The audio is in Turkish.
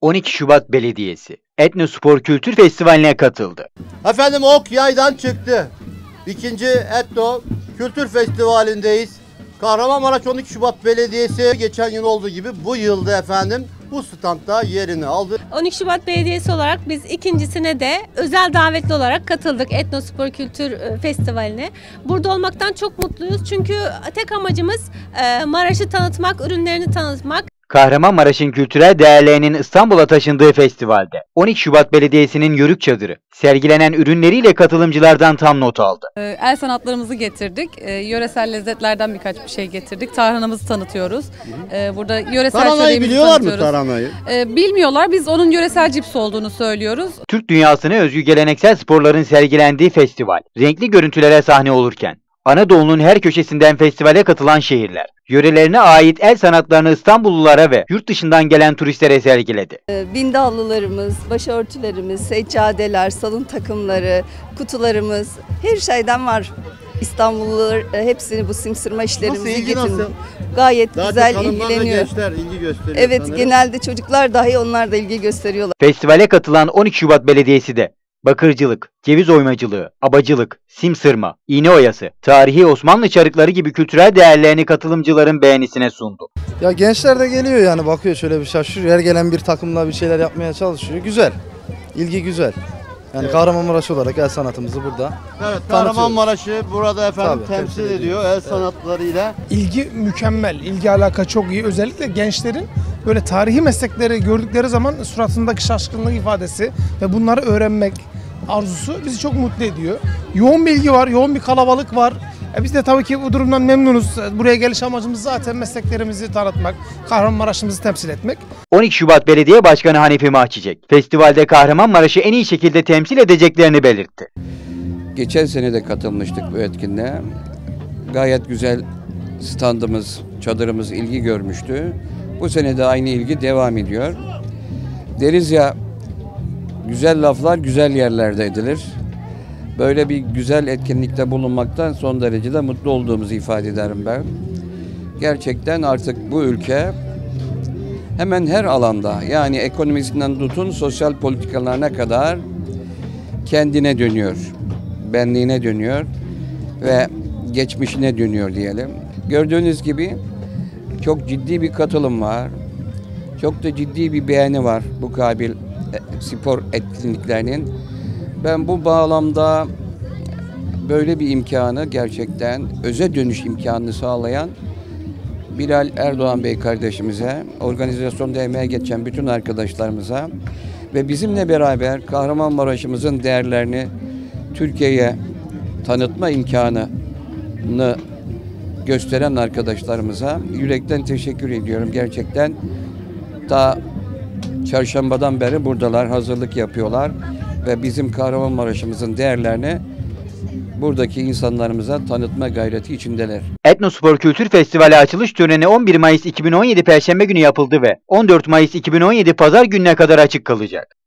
12 Şubat Belediyesi Etnospor Kültür Festivali'ne katıldı. Efendim ok yaydan çıktı. İkinci Etno Kültür Festivali'ndeyiz. Kahramanmaraş 12 Şubat Belediyesi geçen yıl olduğu gibi bu yılda efendim bu standta yerini aldı. 12 Şubat Belediyesi olarak biz ikincisine de özel davetli olarak katıldık Etnospor Kültür e, Festivali'ne. Burada olmaktan çok mutluyuz çünkü tek amacımız e, Maraş'ı tanıtmak, ürünlerini tanıtmak. Kahramanmaraş'ın kültürel değerlerinin İstanbul'a taşındığı festivalde 12 Şubat Belediyesi'nin Yörük Çadırı sergilenen ürünleriyle katılımcılardan tam not aldı. Ee, El sanatlarımızı getirdik. Ee, Yöresel lezzetlerden birkaç bir şey getirdik. Tarhanamızı tanıtıyoruz. Ee, Burada yöresel çöreğimizi biliyorlar mı? Ee, Bilmiyorlar. Biz onun yöresel cips olduğunu söylüyoruz. Türk dünyasına özgü geleneksel sporların sergilendiği festival renkli görüntülere sahne olurken Anadolu'nun her köşesinden festivale katılan şehirler yörelerine ait el sanatlarını İstanbullulara ve yurt dışından gelen turistlere sergiledi. bindallılarımız, başörtülerimiz, seccadeler, salon takımları, kutularımız her şeyden var. İstanbullular e, hepsini bu simsirma işlerimizi Nasıl, ilgi getirmiş. nasıl? Gayet Daha güzel çok hanımlar ve ilgileniyor. gençler ilgi gösteriyor Evet sanırım. genelde çocuklar dahi onlar da ilgi gösteriyorlar. Festivale katılan 12 Şubat Belediyesi de bakırcılık, ceviz oymacılığı, abacılık, sim sırma, iğne oyası, tarihi Osmanlı çarıkları gibi kültürel değerlerini katılımcıların beğenisine sundu. Ya gençler de geliyor yani bakıyor şöyle bir şaşırıyor. Her gelen bir takımla bir şeyler yapmaya çalışıyor. Güzel. İlgi güzel. Yani Kahramanmaraş olarak el sanatımızı burada. Evet Kahramanmaraş'ı burada efendim Tabii, temsil temsil ediyor el sanatlarıyla. İlgi mükemmel, ilgi alaka çok iyi. Özellikle gençlerin böyle tarihi meslekleri gördükleri zaman suratındaki şaşkınlık ifadesi ve bunları öğrenmek arzusu bizi çok mutlu ediyor. Yoğun bir ilgi var, yoğun bir kalabalık var. E biz de tabii ki bu durumdan memnunuz. Buraya geliş amacımız zaten mesleklerimizi tanıtmak, Kahramanmaraş'ımızı temsil etmek. 12 Şubat Belediye Başkanı Hanifi Mahçicek, festivalde Kahramanmaraş'ı en iyi şekilde temsil edeceklerini belirtti. Geçen sene de katılmıştık bu etkinliğe. Gayet güzel standımız, çadırımız ilgi görmüştü. Bu sene de aynı ilgi devam ediyor. Deriz ya, güzel laflar güzel yerlerde edilir. Böyle bir güzel etkinlikte bulunmaktan son derece de mutlu olduğumuzu ifade ederim ben. Gerçekten artık bu ülke hemen her alanda yani ekonomisinden tutun sosyal politikalarına kadar kendine dönüyor benliğine dönüyor ve geçmişine dönüyor diyelim. Gördüğünüz gibi çok ciddi bir katılım var. Çok da ciddi bir beğeni var bu kabil spor etkinliklerinin. Ben bu bağlamda böyle bir imkanı gerçekten öze dönüş imkanını sağlayan Bilal Erdoğan Bey kardeşimize, organizasyonda emeğe geçen bütün arkadaşlarımıza ve bizimle beraber Kahramanmaraş'ımızın değerlerini Türkiye'ye tanıtma imkanını gösteren arkadaşlarımıza yürekten teşekkür ediyorum. Gerçekten ta çarşambadan beri buradalar, hazırlık yapıyorlar ve bizim Kahramanmaraş'ımızın değerlerini buradaki insanlarımıza tanıtma gayreti içindeler. Etnospor Kültür Festivali açılış töreni 11 Mayıs 2017 Perşembe günü yapıldı ve 14 Mayıs 2017 Pazar gününe kadar açık kalacak.